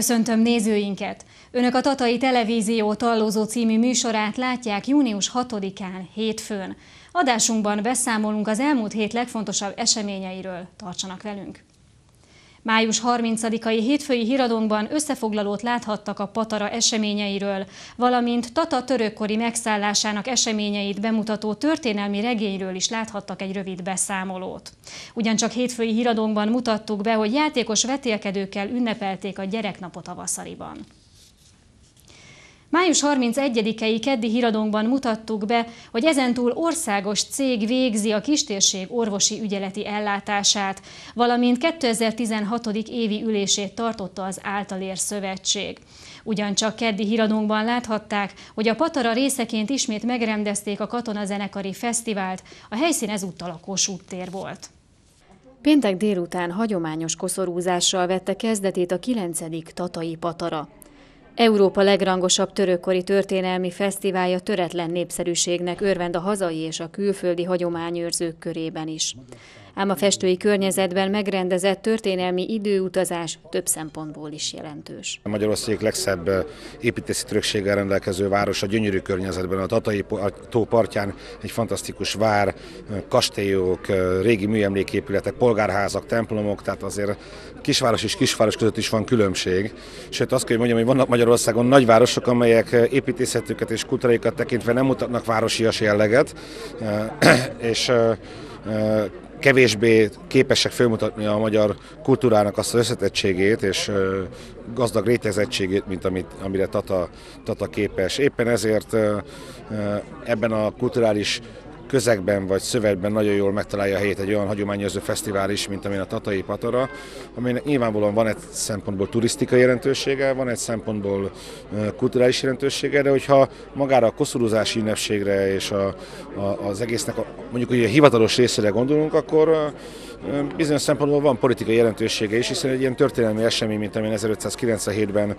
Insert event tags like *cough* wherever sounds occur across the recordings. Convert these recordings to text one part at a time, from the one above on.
Köszöntöm nézőinket! Önök a Tatai Televízió Tallózó című műsorát látják június 6-án, hétfőn. Adásunkban beszámolunk az elmúlt hét legfontosabb eseményeiről. Tartsanak velünk! Május 30-ai hétfői híradónkban összefoglalót láthattak a Patara eseményeiről, valamint Tata törökkori megszállásának eseményeit bemutató történelmi regényről is láthattak egy rövid beszámolót. Ugyancsak hétfői híradónkban mutattuk be, hogy játékos vetélkedőkkel ünnepelték a gyereknapot a Vaszariban. Május 31-i keddi híradónkban mutattuk be, hogy ezentúl országos cég végzi a kistérség orvosi ügyeleti ellátását, valamint 2016. évi ülését tartotta az Általér Szövetség. Ugyancsak keddi híradónkban láthatták, hogy a Patara részeként ismét megrendezték a katonazenekari fesztivált, a helyszín ezúttal a Kossuth tér volt. Péntek délután hagyományos koszorúzással vette kezdetét a 9. Tatai Patara. Európa legrangosabb törökkori történelmi fesztiválja töretlen népszerűségnek örvend a hazai és a külföldi hagyományőrzők körében is ám a festői környezetben megrendezett történelmi időutazás több szempontból is jelentős. A Magyarország legszebb építési törökséggel rendelkező város a gyönyörű környezetben, a Tatai tó partján egy fantasztikus vár, kastélyok, régi műemléképületek, polgárházak, templomok, tehát azért kisváros és kisváros között is van különbség. Sőt, azt kell, hogy mondjam, hogy vannak Magyarországon nagyvárosok, amelyek építészetüket és kultúráikat tekintve nem mutatnak városias jelleget, *clears throat* és kevésbé képesek felmutatni a magyar kultúrának azt az összetettségét és gazdag rétezettségét, mint amit, amire Tata, Tata képes. Éppen ezért ebben a kulturális közegben vagy szövetben nagyon jól megtalálja a helyét egy olyan hagyományozó fesztivál is, mint amilyen a Tatai Patara, aminek nyilvánvalóan van egy szempontból turisztikai jelentősége, van egy szempontból kulturális jelentősége, de hogyha magára a koszorúzási ünnepségre és a, a, az egésznek a, mondjuk hogy a hivatalos részére gondolunk, akkor bizonyos szempontból van politikai jelentősége is, hiszen egy ilyen történelmi esemény, mint amilyen 1597-ben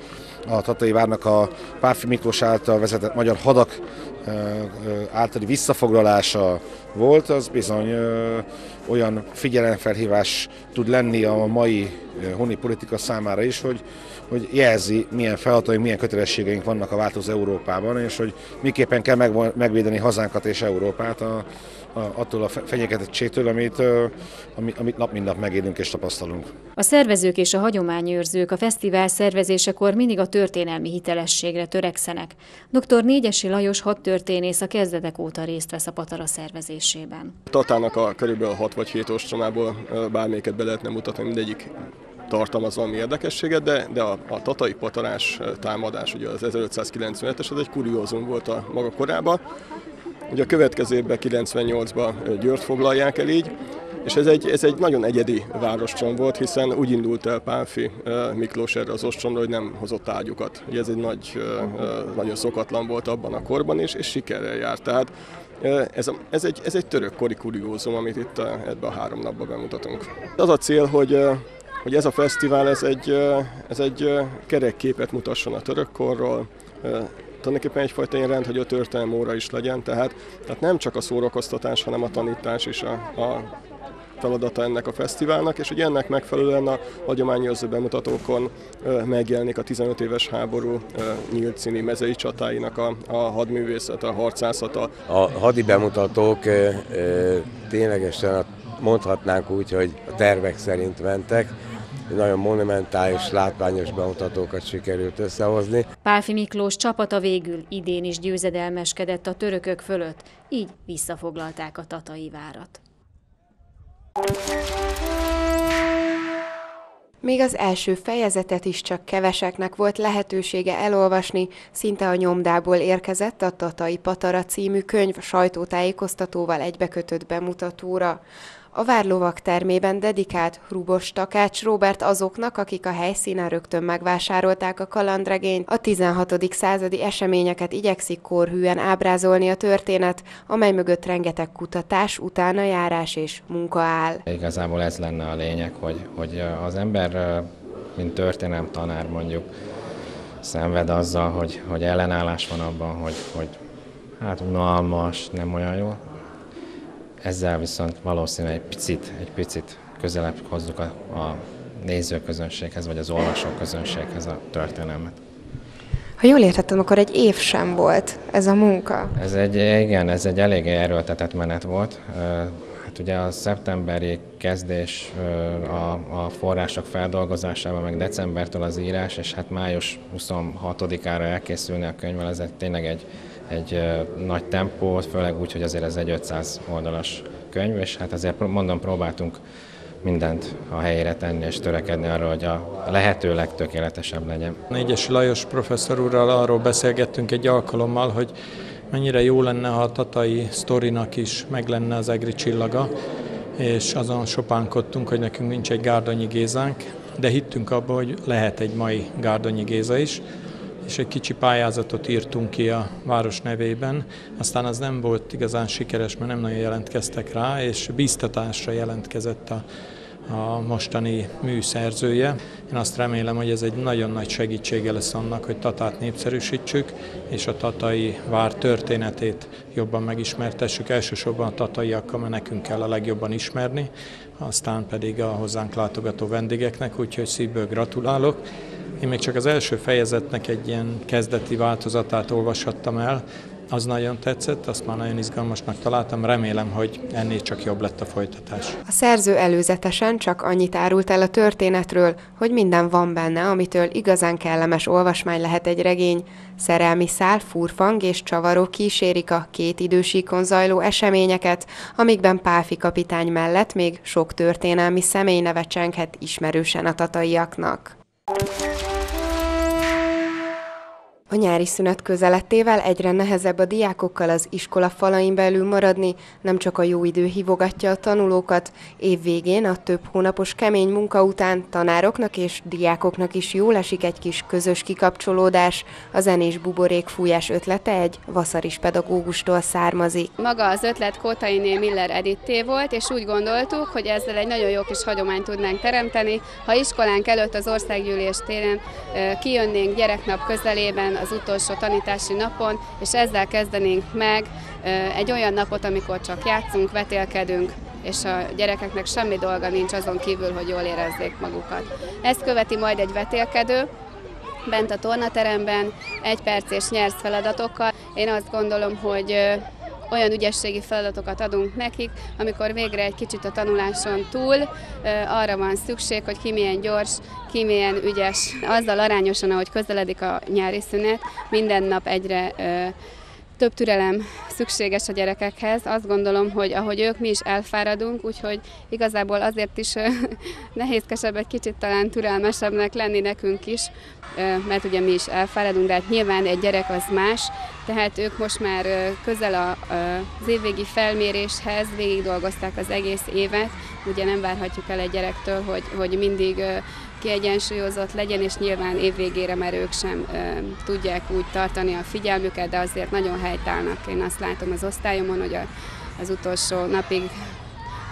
a Tatai Várnak a Párfi Miklós által vezetett magyar hadak általi visszafoglalása volt, az bizony olyan figyelemfelhívás tud lenni a mai honi politika számára is, hogy, hogy jelzi, milyen feladataink, milyen kötelességeink vannak a változó Európában, és hogy miképpen kell megvédeni hazánkat és Európát a, attól a fenyegetettségtől, amit, amit, amit nap mint nap megélünk és tapasztalunk. A szervezők és a hagyományőrzők a fesztivál szervezésekor mindig a történelmi hitelességre törekszenek. Dr. Négyesi Lajos hadtörténész a kezdetek óta részt vesz a Patara szervezésében. Tatának a körülbelül 6 vagy 7 ostromából bármelyiket be lehetne mutatni, mindegyik tartalmaz valami érdekességet, de, de a, a tatai patarás támadás, ugye az 1597-es, az egy kuriózum volt a maga korában. Ugye a következő évben, 98-ban Győrt foglalják el így, és ez egy, ez egy nagyon egyedi várostrom volt, hiszen úgy indult el Pánfi Miklós erre az ostromra, hogy nem hozott ágyukat. Ugye ez egy nagy, nagyon szokatlan volt abban a korban is, és sikerrel járt. Tehát ez, a, ez, egy, ez egy török kori kuriózum, amit itt ebbe a három napban bemutatunk. Az a cél, hogy hogy ez a fesztivál ez egy, ez egy kerekképet mutasson a törökkorról, tulajdonképpen egyfajta ilyen rend, hogy a történelmi óra is legyen, tehát, tehát nem csak a szórakoztatás, hanem a tanítás is a, a feladata ennek a fesztiválnak, és hogy ennek megfelelően a hagyományozó bemutatókon megjelenik a 15 éves háború nyílt színi mezei csatáinak a, a hadművészet, a harcászata. A hadi bemutatók ténylegesen mondhatnánk úgy, hogy a tervek szerint mentek, nagyon monumentális, látványos bemutatókat sikerült összehozni. Pálfi Miklós csapata végül idén is győzedelmeskedett a törökök fölött, így visszafoglalták a tatai várat. Még az első fejezetet is csak keveseknek volt lehetősége elolvasni, szinte a nyomdából érkezett a Tatai Patara című könyv sajtótájékoztatóval egybekötött bemutatóra. A várlovak termében dedikált Hrubos Takács Robert azoknak, akik a helyszínen rögtön megvásárolták a kalandregényt. A 16. századi eseményeket igyekszik korhűen ábrázolni a történet, amely mögött rengeteg kutatás, utána járás és munka áll. Igazából ez lenne a lényeg, hogy, hogy az ember, mint történelem tanár mondjuk, szenved azzal, hogy, hogy ellenállás van abban, hogy, hogy hát unalmas, nem olyan jó. Ezzel viszont valószínűleg egy picit, egy picit közelebb hozzuk a, a nézőközönséghez, vagy az olvasóközönséghez a történelmet. Ha jól értettem, akkor egy év sem volt ez a munka. Ez egy, igen, ez egy eléggé erőltetett menet volt. Hát ugye a szeptemberi kezdés a, a források feldolgozásában, meg decembertől az írás, és hát május 26-ára elkészülni a könyvvel, ez egy, tényleg egy, egy nagy tempó, főleg úgy, hogy azért ez egy 500 oldalas könyv, és hát azért mondom, próbáltunk mindent a helyére tenni és törekedni arra, hogy a lehető legtökéletesebb legyen. Négyes Lajos professzor úrral arról beszélgettünk egy alkalommal, hogy mennyire jó lenne, ha a tatai sztorinak is meg lenne az egri csillaga, és azon sopánkodtunk, hogy nekünk nincs egy Gárdonyi Gézánk, de hittünk abba, hogy lehet egy mai Gárdonyi Géza is, és egy kicsi pályázatot írtunk ki a város nevében, aztán az nem volt igazán sikeres, mert nem nagyon jelentkeztek rá, és bíztatásra jelentkezett a a mostani műszerzője. Én azt remélem, hogy ez egy nagyon nagy segítsége lesz annak, hogy Tatát népszerűsítsük, és a tatai vár történetét jobban megismertessük. Elsősorban a tataiakkal, mert nekünk kell a legjobban ismerni, aztán pedig a hozzánk látogató vendégeknek, úgyhogy szívből gratulálok. Én még csak az első fejezetnek egy ilyen kezdeti változatát olvashattam el, az nagyon tetszett, azt már nagyon izgalmasnak találtam, remélem, hogy ennél csak jobb lett a folytatás. A szerző előzetesen csak annyit árult el a történetről, hogy minden van benne, amitől igazán kellemes olvasmány lehet egy regény. Szerelmi szál, furfang és csavarok kísérik a két idősíkon zajló eseményeket, amikben Pálfi kapitány mellett még sok történelmi személy neve ismerősen a tataiaknak. A nyári szünet közelettével egyre nehezebb a diákokkal az iskola falain belül maradni, nem csak a jó idő hívogatja a tanulókat. Év végén a több hónapos kemény munka után tanároknak és diákoknak is jól esik egy kis közös kikapcsolódás. A zenés buborék fújás ötlete egy vasaris pedagógustól származik. Maga az ötlet Kótainé Miller Editté volt, és úgy gondoltuk, hogy ezzel egy nagyon jó kis hagyományt tudnánk teremteni. Ha iskolánk előtt az országgyűlés téren kijönnénk gyereknap közelében, az utolsó tanítási napon, és ezzel kezdenénk meg egy olyan napot, amikor csak játszunk, vetélkedünk, és a gyerekeknek semmi dolga nincs azon kívül, hogy jól érezzék magukat. Ezt követi majd egy vetélkedő, bent a tornateremben, egy perc és nyersz feladatokkal. Én azt gondolom, hogy olyan ügyességi feladatokat adunk nekik, amikor végre egy kicsit a tanuláson túl arra van szükség, hogy ki milyen gyors, ki milyen ügyes. Azzal arányosan, ahogy közeledik a nyári szünet, minden nap egyre több türelem szükséges a gyerekekhez. Azt gondolom, hogy ahogy ők, mi is elfáradunk, úgyhogy igazából azért is *laughs* nehézkesebb egy kicsit talán türelmesebbnek lenni nekünk is, mert ugye mi is elfáradunk, de hát nyilván egy gyerek az más, tehát ők most már közel az évvégi felméréshez végig dolgozták az egész évet, ugye nem várhatjuk el egy gyerektől, hogy, hogy mindig kiegyensúlyozott legyen, és nyilván évvégére már ők sem e, tudják úgy tartani a figyelmüket, de azért nagyon helytállnak. Én azt látom az osztályomon, hogy a, az utolsó napig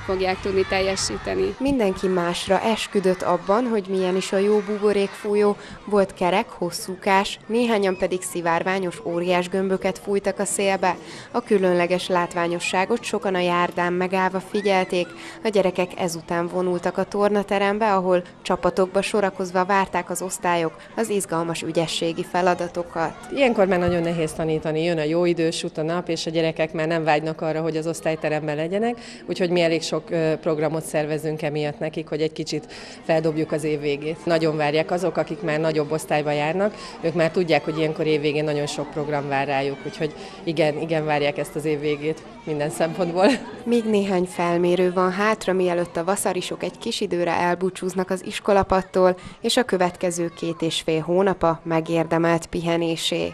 fogják tudni teljesíteni. Mindenki másra esküdött abban, hogy milyen is a jó buborékfújó, volt kerek, hosszúkás, néhányan pedig szivárványos óriás gömböket fújtak a szélbe. A különleges látványosságot sokan a járdán megállva figyelték, a gyerekek ezután vonultak a tornaterembe, ahol csapatokba sorakozva várták az osztályok az izgalmas ügyességi feladatokat. Ilyenkor már nagyon nehéz tanítani, jön a jó idős a nap, és a gyerekek már nem vágynak arra, hogy az osztályteremben legyenek, úgyhogy mi elég sok programot szervezünk emiatt nekik, hogy egy kicsit feldobjuk az év végét. Nagyon várják azok, akik már nagyobb osztályba járnak, ők már tudják, hogy ilyenkor évvégén nagyon sok program vár rájuk, úgyhogy igen, igen várják ezt az év végét minden szempontból. Még néhány felmérő van hátra, mielőtt a vaszarisok egy kis időre elbúcsúznak az iskolapattól, és a következő két és fél hónapa megérdemelt pihenésé.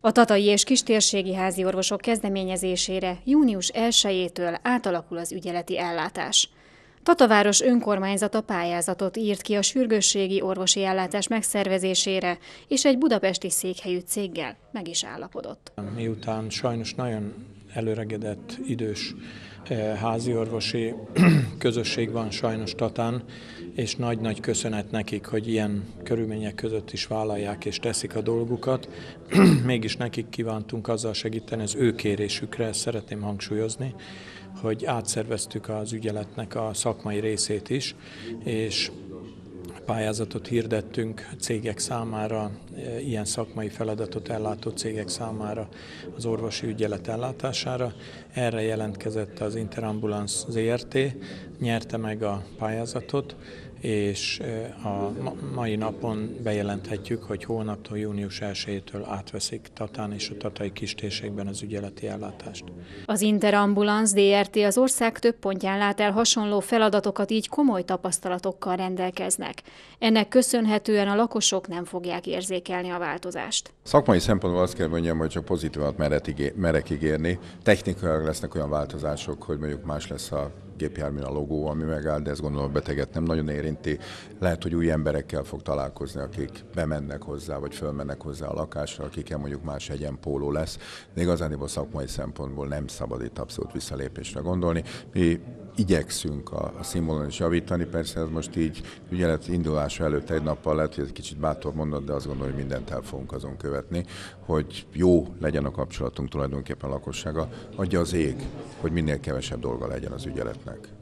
A tatai és kistérségi házi orvosok kezdeményezésére június 1-től átalakul az ügyeleti ellátás. Tataváros önkormányzata pályázatot írt ki a sürgősségi orvosi ellátás megszervezésére, és egy budapesti székhelyű céggel meg is állapodott. Miután sajnos nagyon előregedett idős háziorvosi *clears throat* közösség van sajnos Tatán, és nagy-nagy köszönet nekik, hogy ilyen körülmények között is vállalják és teszik a dolgukat. *clears throat* Mégis nekik kívántunk azzal segíteni, az ő kérésükre, ezt szeretném hangsúlyozni, hogy átszerveztük az ügyeletnek a szakmai részét is, és pályázatot hirdettünk cégek számára, e, ilyen szakmai feladatot ellátó cégek számára az orvosi ügyelet ellátására. Erre jelentkezett az Interambulance ZRT, nyerte meg a pályázatot, és a mai napon bejelenthetjük, hogy hónaptól június 1-től átveszik Tatán és a tatai kistérségben az ügyeleti ellátást. Az Interambulance DRT az ország több pontján lát el hasonló feladatokat, így komoly tapasztalatokkal rendelkeznek. Ennek köszönhetően a lakosok nem fogják érzékelni a változást. Szakmai szempontból azt kell mondjam, hogy csak pozitívat merek ígérni. Technikailag lesznek olyan változások, hogy mondjuk más lesz a gépjármű a logó, ami megáll, de ezt gondolom a beteget nem nagyon érinti. Lehet, hogy új emberekkel fog találkozni, akik bemennek hozzá, vagy fölmennek hozzá a lakásra, akikkel mondjuk más egyen póló lesz. De igazán a szakmai szempontból nem szabad itt abszolút visszalépésre gondolni. Mi igyekszünk a, a színvonalon is javítani, persze ez most így ügyelet indulása előtt egy nappal lehet, hogy ez kicsit bátor mondat, de azt gondolom, hogy mindent el fogunk azon követni, hogy jó legyen a kapcsolatunk tulajdonképpen a lakossága, adja az ég, hogy minél kevesebb dolga legyen az ügyeletnek.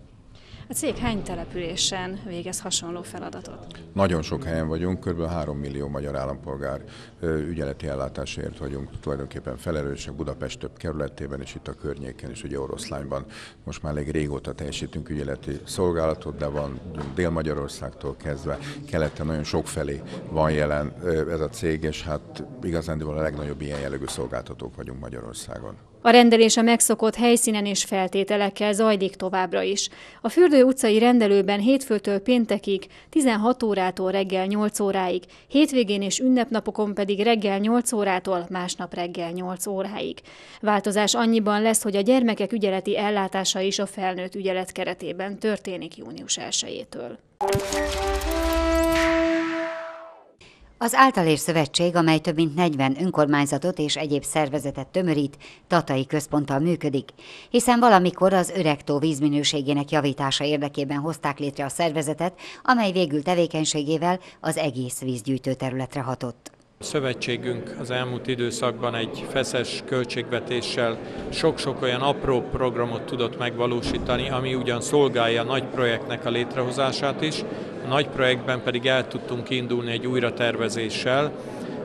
A cég hány településen végez hasonló feladatot? Nagyon sok helyen vagyunk, kb. 3 millió magyar állampolgár ügyeleti ellátásért vagyunk tulajdonképpen felelősek Budapest több kerületében és itt a környéken is, ugye Oroszlányban. Most már elég régóta teljesítünk ügyeleti szolgálatot, de van Dél-Magyarországtól kezdve, keleten nagyon sok felé van jelen ez a cég, és hát igazán a legnagyobb ilyen jellegű szolgáltatók vagyunk Magyarországon. A rendelés a megszokott helyszínen és feltételekkel zajlik továbbra is. A Fürdő utcai rendelőben hétfőtől péntekig, 16 órától reggel 8 óráig, hétvégén és ünnepnapokon pedig reggel 8 órától másnap reggel 8 óráig. Változás annyiban lesz, hogy a gyermekek ügyeleti ellátása is a felnőtt ügyelet keretében történik június 1-től. Az Általér Szövetség, amely több mint 40 önkormányzatot és egyéb szervezetet tömörít, Tatai központtal működik, hiszen valamikor az öregtó vízminőségének javítása érdekében hozták létre a szervezetet, amely végül tevékenységével az egész vízgyűjtő területre hatott. A szövetségünk az elmúlt időszakban egy feszes költségvetéssel sok-sok olyan apró programot tudott megvalósítani, ami ugyan szolgálja a nagy projektnek a létrehozását is, a nagy projektben pedig el tudtunk indulni egy újratervezéssel,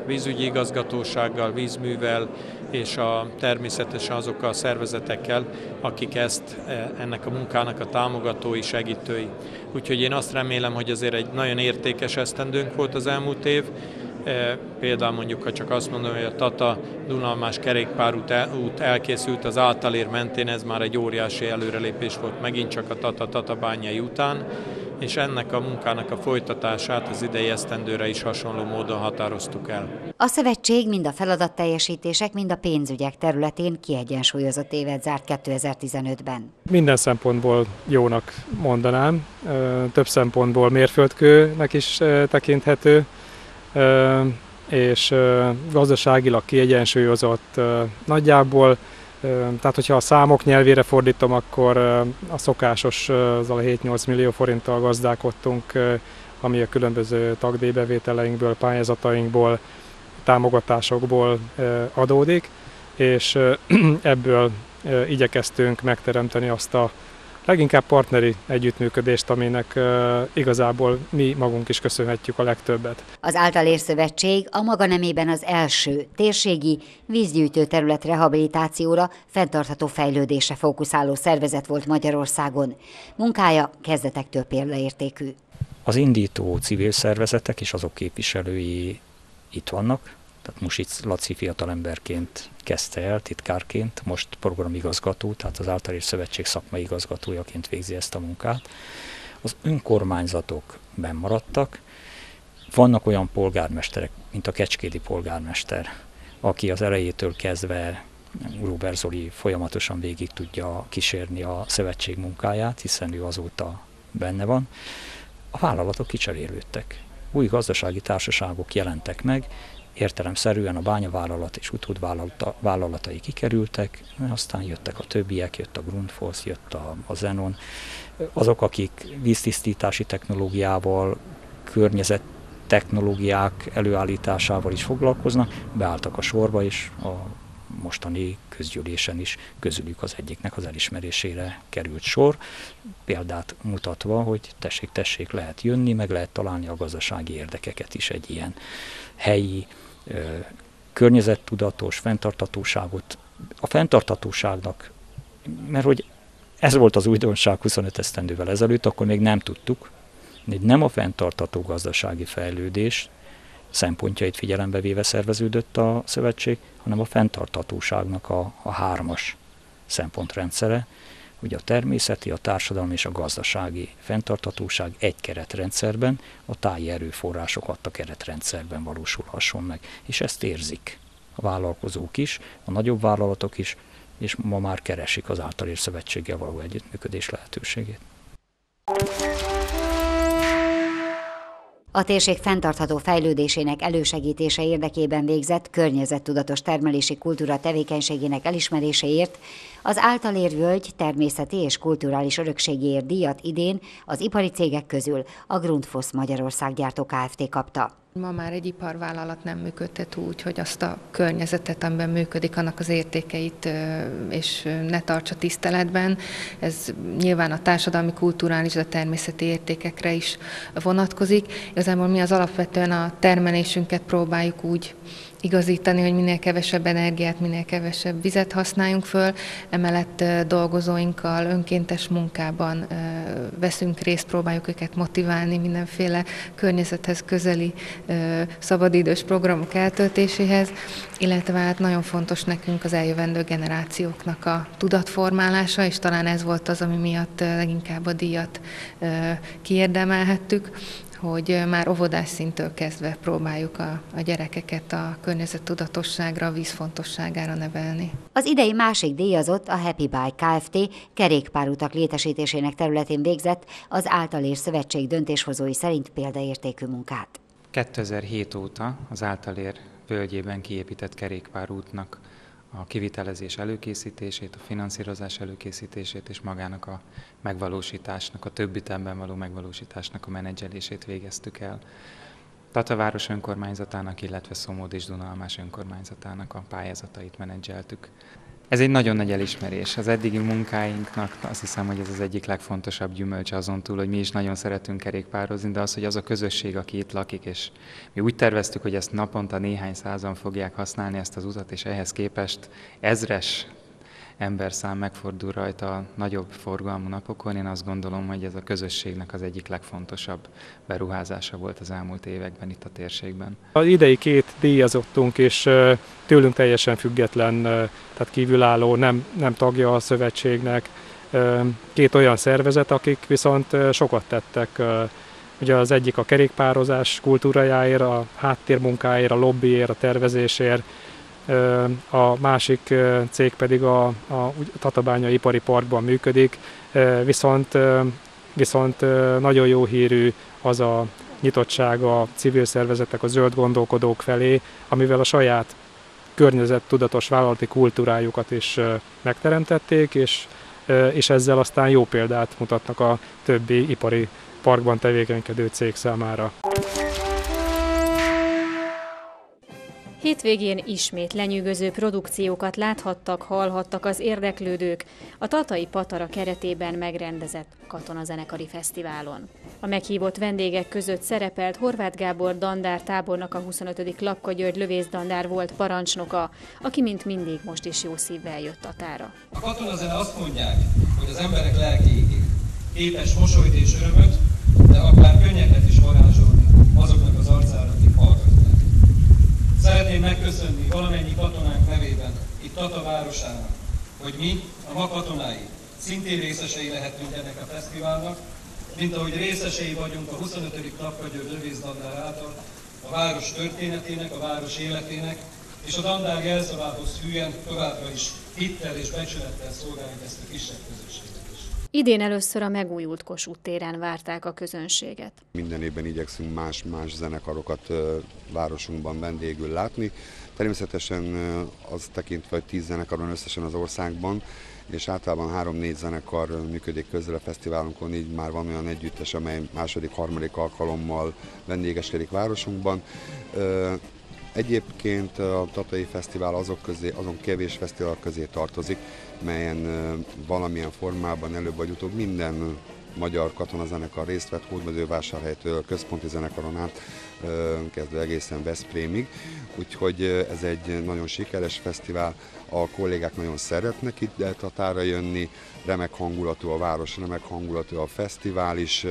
vízügyi igazgatósággal, vízművel és a, természetesen azokkal a szervezetekkel, akik ezt e, ennek a munkának a támogatói, segítői. Úgyhogy én azt remélem, hogy azért egy nagyon értékes esztendőnk volt az elmúlt év, például mondjuk, ha csak azt mondom, hogy a Tata Dunalmás kerékpárút út elkészült az általér mentén, ez már egy óriási előrelépés volt megint csak a Tata Tatabányai után, és ennek a munkának a folytatását az idei esztendőre is hasonló módon határoztuk el. A szövetség mind a feladatteljesítések, mind a pénzügyek területén kiegyensúlyozott évet zárt 2015-ben. Minden szempontból jónak mondanám, több szempontból mérföldkőnek is tekinthető, és gazdaságilag kiegyensúlyozott nagyjából, tehát hogyha a számok nyelvére fordítom, akkor a szokásos, azzal a 7-8 millió forinttal gazdálkodtunk, ami a különböző tagdíjbevételeinkből, pályázatainkból, támogatásokból adódik, és *clears throat* ebből igyekeztünk megteremteni azt a leginkább partneri együttműködést, aminek igazából mi magunk is köszönhetjük a legtöbbet. Az Általér Szövetség a maga nemében az első térségi vízgyűjtő terület rehabilitációra, fenntartható fejlődésre fókuszáló szervezet volt Magyarországon. Munkája kezdetektől példaértékű. Az indító civil szervezetek és azok képviselői itt vannak, tehát Music Laci fiatalemberként kezdte el titkárként, most programigazgató, tehát az Általér Szövetség szakmai igazgatójaként végzi ezt a munkát. Az önkormányzatok maradtak, vannak olyan polgármesterek, mint a Kecskédi polgármester, aki az elejétől kezdve Róber Zoli folyamatosan végig tudja kísérni a szövetség munkáját, hiszen ő azóta benne van. A vállalatok kicserélődtek. Új gazdasági társaságok jelentek meg, értelemszerűen a bányavállalat és utódvállalatai kikerültek, aztán jöttek a többiek, jött a Grundfos, jött a, a Zenon, azok, akik víztisztítási technológiával, környezet technológiák előállításával is foglalkoznak, beálltak a sorba, és a mostani közgyűlésen is közülük az egyiknek az elismerésére került sor, példát mutatva, hogy tessék, tessék, lehet jönni, meg lehet találni a gazdasági érdekeket is egy ilyen helyi, környezettudatos fenntartatóságot. A fenntartatóságnak, mert hogy ez volt az újdonság 25 esztendővel ezelőtt, akkor még nem tudtuk, hogy nem a fenntartató gazdasági fejlődés szempontjait figyelembe véve szerveződött a szövetség, hanem a fenntarthatóságnak a, a hármas szempontrendszere, hogy a természeti, a társadalmi és a gazdasági fenntarthatóság egy keretrendszerben, a táji erőforrások adta keretrendszerben valósulhasson meg. És ezt érzik a vállalkozók is, a nagyobb vállalatok is, és ma már keresik az általér szövetséggel való együttműködés lehetőségét. A térség fenntartható fejlődésének elősegítése érdekében végzett környezettudatos termelési kultúra tevékenységének elismeréséért az általér völgy természeti és kulturális örökségéért díjat idén az ipari cégek közül a Grundfos Magyarország gyártó Kft. kapta. Ma már egy iparvállalat nem működtet úgy, hogy azt a környezetet, amiben működik, annak az értékeit és ne tartsa tiszteletben. Ez nyilván a társadalmi, kulturális, de természeti értékekre is vonatkozik. Igazából mi az alapvetően a termelésünket próbáljuk úgy igazítani, hogy minél kevesebb energiát, minél kevesebb vizet használjunk föl. Emellett dolgozóinkkal önkéntes munkában veszünk részt, próbáljuk őket motiválni mindenféle környezethez közeli szabadidős programok eltöltéséhez, illetve hát nagyon fontos nekünk az eljövendő generációknak a tudatformálása, és talán ez volt az, ami miatt leginkább a díjat kiérdemelhettük hogy már óvodás szintől kezdve próbáljuk a, a gyerekeket a környezettudatosságra, a vízfontosságára nevelni. Az idei másik díjazott a Happy Bike Kft. kerékpárutak létesítésének területén végzett az Általér Szövetség döntéshozói szerint példaértékű munkát. 2007 óta az Általér völgyében kiépített kerékpárútnak a kivitelezés előkészítését, a finanszírozás előkészítését és magának a megvalósításnak, a több ütemben való megvalósításnak a menedzselését végeztük el. Tata város önkormányzatának, illetve Szomód és Dunalmás önkormányzatának a pályázatait menedzseltük. Ez egy nagyon nagy elismerés. Az eddigi munkáinknak azt hiszem, hogy ez az egyik legfontosabb gyümölcs azon túl, hogy mi is nagyon szeretünk kerékpározni, de az, hogy az a közösség, aki itt lakik, és mi úgy terveztük, hogy ezt naponta néhány százan fogják használni ezt az utat, és ehhez képest ezres emberszám megfordul rajta a nagyobb forgalmú napokon, én azt gondolom, hogy ez a közösségnek az egyik legfontosabb beruházása volt az elmúlt években itt a térségben. Az idei két díjazottunk, és tőlünk teljesen független, tehát kívülálló, nem, nem tagja a szövetségnek, két olyan szervezet, akik viszont sokat tettek Ugye az egyik a kerékpározás kultúrájáért, a háttérmunkáért, a lobbyért, a tervezésért, a másik cég pedig a, a Tatabánya Ipari Parkban működik, viszont, viszont nagyon jó hírű az a nyitottság a civil szervezetek, a zöld gondolkodók felé, amivel a saját környezettudatos vállalati kultúrájukat is megteremtették, és, és ezzel aztán jó példát mutatnak a többi ipari parkban tevékenykedő cég számára. Hétvégén ismét lenyűgöző produkciókat láthattak, hallhattak az érdeklődők a Tatai Patara keretében megrendezett katonazenekari fesztiválon. A meghívott vendégek között szerepelt Horváth Gábor Dandár tábornak a 25. Lapka György lövész-dandár volt parancsnoka, aki mint mindig most is jó szívvel jött a tára. A katonazene azt mondják, hogy az emberek lelkéig képes mosolyt és örömöt, de akár könnyeket is varázsolni azoknak az arcára, akik hallgatnak. Szeretném megköszönni valamennyi katonánk nevében itt Tata városának, hogy mi, a ma katonái, szintén részesei lehetünk ennek a fesztiválnak, mint ahogy részesei vagyunk a 25. napkagyőr lövészlandár által a város történetének, a város életének, és a dandár jelszavához hűen továbbra is hittel és becsülettel szolgáljuk ezt a kisebb közösséget. Idén először a megújult Kossuth téren várták a közönséget. Minden évben igyekszünk más-más zenekarokat városunkban vendégül látni. Természetesen az tekintve, hogy tíz zenekar van összesen az országban, és általában három-négy zenekar működik közre a fesztiválunkon, így már van olyan együttes, amely második, harmadik alkalommal vendégeskedik városunkban. Egyébként a Tatai Fesztivál azok közé, azon kevés fesztivál közé tartozik, melyen valamilyen formában előbb vagy utóbb minden magyar katonazenekar részt vett Hódmezővásárhelytől központi zenekaron át, kezdve egészen Veszprémig. Úgyhogy ez egy nagyon sikeres fesztivál, a kollégák nagyon szeretnek itt Tatára jönni, remek hangulatú a város, remek hangulatú a fesztivál is,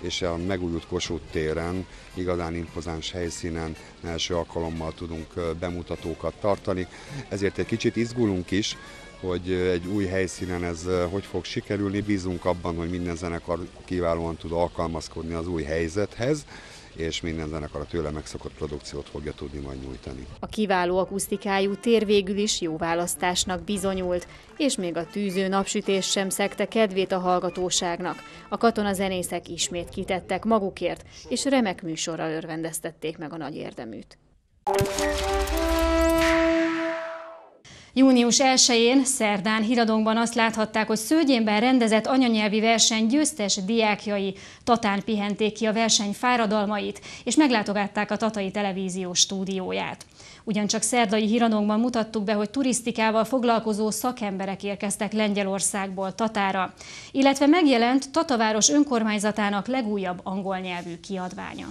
és a megújult Kossuth téren, igazán impozáns helyszínen első alkalommal tudunk bemutatókat tartani. Ezért egy kicsit izgulunk is, hogy egy új helyszínen ez hogy fog sikerülni. Bízunk abban, hogy minden zenekar kiválóan tud alkalmazkodni az új helyzethez és minden zenekar a tőle megszokott produkciót fogja tudni majd nyújtani. A kiváló akusztikájú tér végül is jó választásnak bizonyult, és még a tűző napsütés sem szekte kedvét a hallgatóságnak. A katonazenészek ismét kitettek magukért, és remek műsorral örvendeztették meg a nagy érdeműt. Június 1-én, szerdán híradónkban azt láthatták, hogy Szőgyénben rendezett anyanyelvi verseny győztes diákjai Tatán pihenték ki a verseny fáradalmait, és meglátogatták a Tatai Televízió stúdióját. Ugyancsak szerdai híradónkban mutattuk be, hogy turisztikával foglalkozó szakemberek érkeztek Lengyelországból Tatára, illetve megjelent Tataváros önkormányzatának legújabb angol nyelvű kiadványa.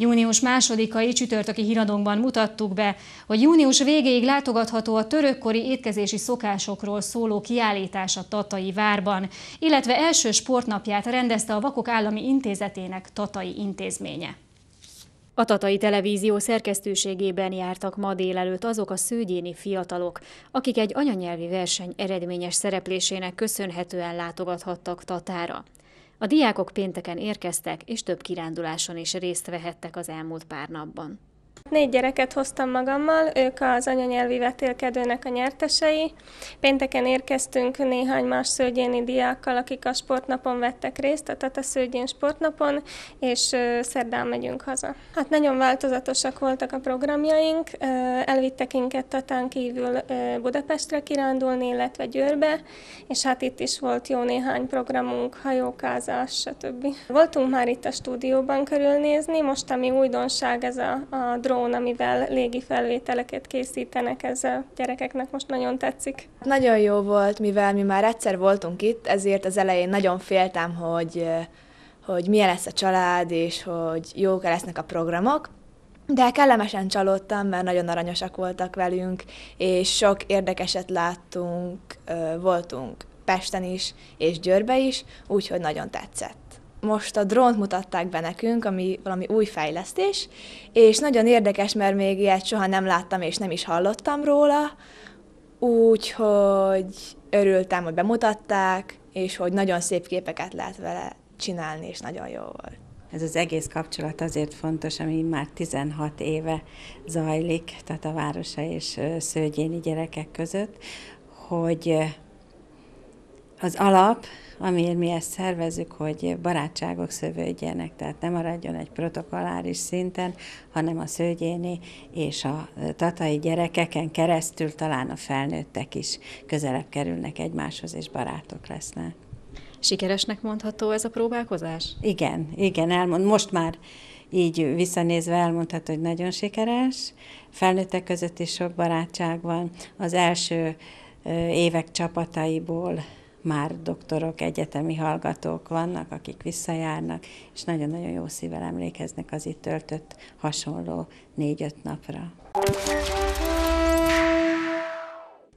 Június másodikai csütörtöki híradónkban mutattuk be, hogy június végéig látogatható a törökkori étkezési szokásokról szóló kiállítás a Tatai várban, illetve első sportnapját rendezte a Vakok Állami Intézetének Tatai Intézménye. A Tatai Televízió szerkesztőségében jártak ma délelőtt azok a szőgyéni fiatalok, akik egy anyanyelvi verseny eredményes szereplésének köszönhetően látogathattak Tatára. A diákok pénteken érkeztek, és több kiránduláson is részt vehettek az elmúlt pár napban. Négy gyereket hoztam magammal, ők az anyanyelvi vetélkedőnek a nyertesei. Pénteken érkeztünk néhány más szőgyéni diákkal, akik a sportnapon vettek részt, a Tata Szőgyén sportnapon, és szerdán megyünk haza. Hát nagyon változatosak voltak a programjaink, elvittek minket Tatán kívül Budapestre kirándulni, illetve Győrbe, és hát itt is volt jó néhány programunk, hajókázás, stb. Voltunk már itt a stúdióban körülnézni, most ami újdonság ez a, a drón, amivel légi felvételeket készítenek, ez a gyerekeknek most nagyon tetszik. Nagyon jó volt, mivel mi már egyszer voltunk itt, ezért az elején nagyon féltem, hogy, hogy milyen lesz a család, és hogy jók lesznek a programok. De kellemesen csalódtam, mert nagyon aranyosak voltak velünk, és sok érdekeset láttunk, voltunk Pesten is, és Győrbe is, úgyhogy nagyon tetszett most a drónt mutatták be nekünk, ami valami új fejlesztés, és nagyon érdekes, mert még ilyet soha nem láttam, és nem is hallottam róla, úgyhogy örültem, hogy bemutatták, és hogy nagyon szép képeket lehet vele csinálni, és nagyon jó volt. Ez az egész kapcsolat azért fontos, ami már 16 éve zajlik, tehát a városa és szőgyéni gyerekek között, hogy az alap, amiért mi ezt szervezzük, hogy barátságok szövődjenek, tehát nem maradjon egy protokolláris szinten, hanem a szőgyéni és a tatai gyerekeken keresztül talán a felnőttek is közelebb kerülnek egymáshoz, és barátok lesznek. Sikeresnek mondható ez a próbálkozás? Igen, igen, elmond. Most már így visszanézve elmondható, hogy nagyon sikeres. Felnőttek között is sok barátság van. Az első évek csapataiból már doktorok, egyetemi hallgatók vannak, akik visszajárnak, és nagyon-nagyon jó szívvel emlékeznek az itt töltött hasonló négy-öt napra.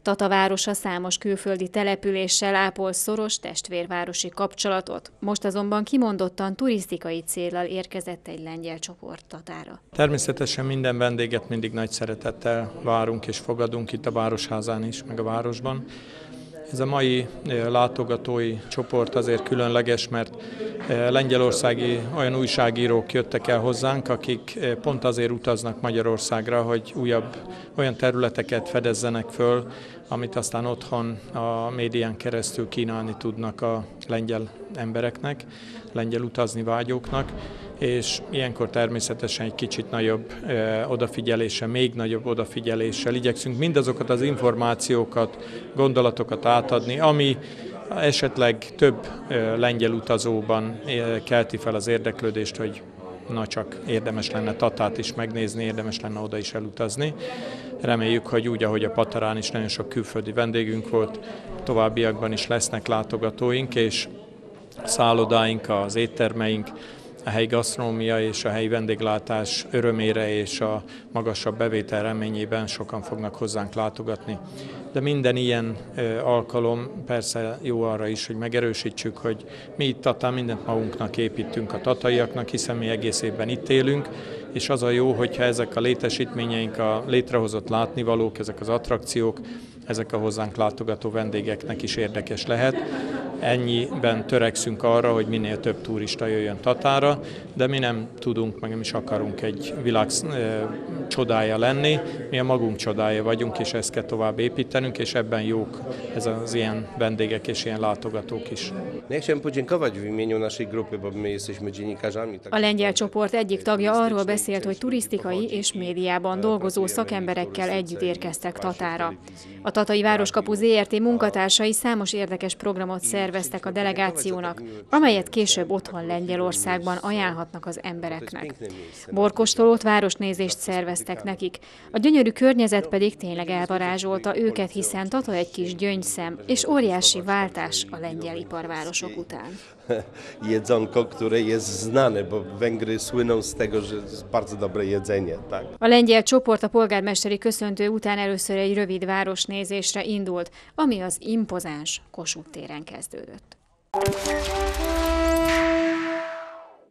Tata városa számos külföldi településsel ápol szoros testvérvárosi kapcsolatot. Most azonban kimondottan turisztikai célral érkezett egy lengyel csoport Tatára. Természetesen minden vendéget mindig nagy szeretettel várunk és fogadunk itt a Városházán is, meg a városban Ez a mai látogatói csoport azért különleges, mert lengyelországi olyan újságírók jöttek el hozzánk, akik pont azért utaznak Magyarországra, hogy újabb olyan területeket fedezzenek föl, amit aztán otthon a médián keresztül kínálni tudnak a lengyel embereknek, lengyel utazni vágyóknak, és ilyenkor természetesen egy kicsit nagyobb odafigyeléssel, még nagyobb odafigyeléssel igyekszünk mindazokat az információkat, gondolatokat átadni, ami esetleg több lengyel utazóban kelti fel az érdeklődést, hogy na csak érdemes lenne Tatát is megnézni, érdemes lenne oda is elutazni. Reméljük, hogy úgy, ahogy a Patarán is nagyon sok külföldi vendégünk volt, továbbiakban is lesznek látogatóink, és szállodáink, az éttermeink, a helyi gasztronómia és a helyi vendéglátás örömére és a magasabb bevétel reményében sokan fognak hozzánk látogatni. De minden ilyen alkalom persze jó arra is, hogy megerősítsük, hogy mi itt Tatán mindent magunknak építünk a tataiaknak, hiszen mi egész évben itt élünk, és az a jó, hogyha ezek a létesítményeink, a létrehozott látnivalók, ezek az attrakciók, ezek a hozzánk látogató vendégeknek is érdekes lehet. Ennyiben törekszünk arra, hogy minél több turista jöjjön Tatára, de mi nem tudunk, meg nem is akarunk egy világ csodája lenni, mi a magunk csodája vagyunk, és ezt kell tovább építenünk, és ebben jók ez az ilyen vendégek és ilyen látogatók is. A lengyel csoport egyik tagja arról beszélt, hogy turisztikai és médiában dolgozó szakemberekkel együtt érkeztek Tatára. A Tatai Városkapu ZRT munkatársai számos érdekes programot szerveztek a delegációnak, amelyet később otthon Lengyelországban ajánlhatnak az embereknek. Borkostolót, városnézést szerveztek nekik. A gyönyörű környezet pedig tényleg elvarázsolta őket, hiszen Tata egy kis gyöngyszem, és óriási váltás a lengyel iparvárosok után. *laughs* jedzonko, które jest znane, bo Węgry słyną z tego, że jest bardzo dobre jedzenie. Tak. A lengyel csoport a polgármesteri köszöntő után először egy rövid városnézésre indult, ami az impozáns Kossuth téren kezdődött.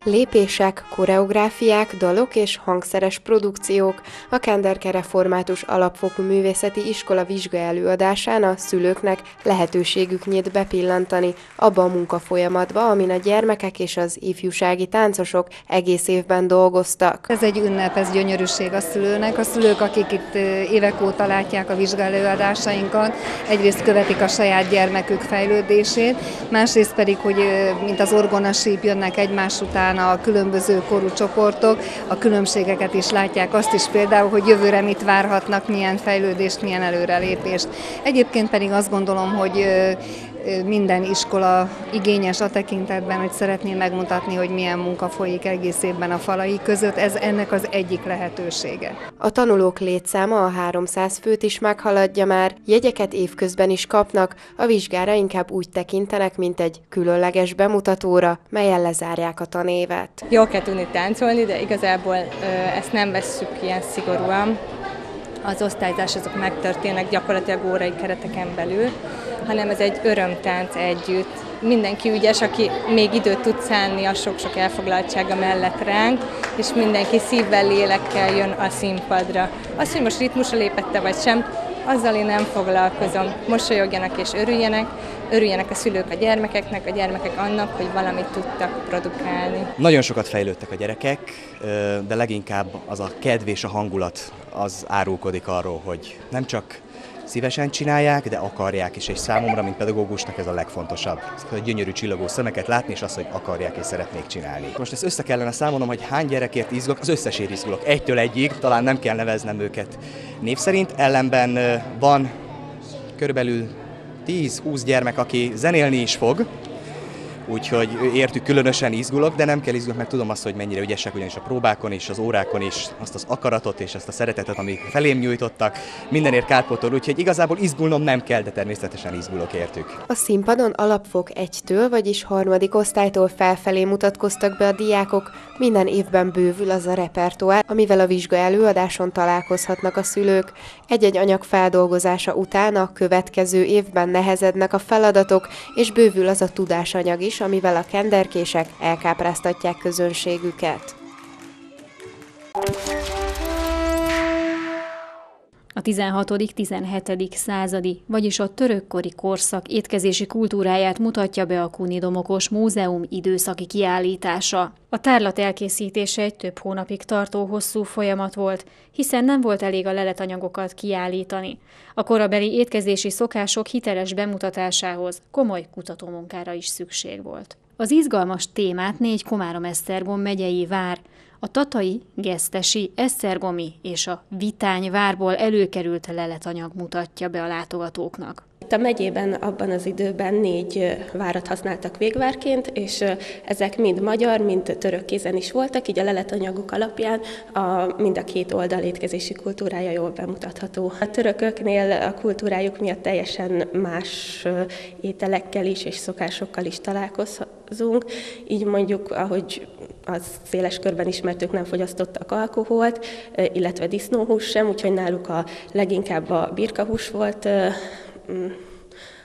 Lépések, koreográfiák, dalok és hangszeres produkciók a Kenderke Református Alapfokú Művészeti Iskola vizsga előadásán a szülőknek lehetőségük nyílt bepillantani abba a munkafolyamatba, amin a gyermekek és az ifjúsági táncosok egész évben dolgoztak. Ez egy ünnep, ez gyönyörűség a szülőnek. A szülők, akik itt évek óta látják a vizsga előadásainkat, egyrészt követik a saját gyermekük fejlődését, másrészt pedig, hogy mint az orgonasíp jönnek egymás után, nyilván a különböző korú csoportok a különbségeket is látják, azt is például, hogy jövőre mit várhatnak, milyen fejlődést, milyen előrelépést. Egyébként pedig azt gondolom, hogy minden iskola igényes a tekintetben, hogy szeretné megmutatni, hogy milyen munka folyik egész évben a falai között. Ez ennek az egyik lehetősége. A tanulók létszáma a 300 főt is meghaladja már, jegyeket évközben is kapnak, a vizsgára inkább úgy tekintenek, mint egy különleges bemutatóra, melyen lezárják a tanévet. Jól kell tudni táncolni, de igazából ezt nem vesszük ilyen szigorúan. Az osztályzás azok megtörténnek gyakorlatilag órai kereteken belül hanem ez egy örömtánc együtt. Mindenki ügyes, aki még időt tud szánni a sok-sok elfoglaltsága mellett ránk, és mindenki szívvel, lélekkel jön a színpadra. Az, hogy most ritmusra lépette vagy sem, azzal én nem foglalkozom. Mosolyogjanak és örüljenek, örüljenek a szülők a gyermekeknek, a gyermekek annak, hogy valamit tudtak produkálni. Nagyon sokat fejlődtek a gyerekek, de leginkább az a kedv és a hangulat az árulkodik arról, hogy nem csak szívesen csinálják, de akarják is, és számomra, mint pedagógusnak ez a legfontosabb. A gyönyörű csillagó szemeket látni, és az, hogy akarják és szeretnék csinálni. Most ezt össze kellene számolnom, hogy hány gyerekért izgulok, az összesért izgulok. Egytől egyig, talán nem kell neveznem őket név szerint, ellenben van körülbelül 10-20 gyermek, aki zenélni is fog, úgyhogy értük különösen izgulok, de nem kell izgulok, mert tudom azt, hogy mennyire ügyesek, ugyanis a próbákon és az órákon is azt az akaratot és azt a szeretetet, amit felém nyújtottak, mindenért kárpótol, úgyhogy igazából izgulnom nem kell, de természetesen izgulok értük. A színpadon alapfok egytől, vagyis harmadik osztálytól felfelé mutatkoztak be a diákok, minden évben bővül az a repertoár, amivel a vizsga előadáson találkozhatnak a szülők. Egy-egy anyag feldolgozása után a következő évben nehezednek a feladatok, és bővül az a tudásanyag is, amivel a kenderkések elkápráztatják közönségüket. 16.-17. századi, vagyis a törökkori korszak étkezési kultúráját mutatja be a Kunidomokos Múzeum időszaki kiállítása. A tárlat elkészítése egy több hónapig tartó hosszú folyamat volt, hiszen nem volt elég a leletanyagokat kiállítani. A korabeli étkezési szokások hiteles bemutatásához komoly kutatómunkára is szükség volt. Az izgalmas témát négy Komárom-Esztergom megyei vár, a Tatai, Gesztesi, Esztergomi és a Vitány várból előkerült leletanyag mutatja be a látogatóknak. Itt a megyében abban az időben négy várat használtak végvárként, és ezek mind magyar, mind török kézen is voltak, így a leletanyagok alapján a, mind a két oldal étkezési kultúrája jól bemutatható. A törököknél a kultúrájuk miatt teljesen más ételekkel is és szokásokkal is találkozunk, így mondjuk, ahogy az széles körben ismertük nem fogyasztottak alkoholt, illetve disznóhús sem, úgyhogy náluk a leginkább a birkahús volt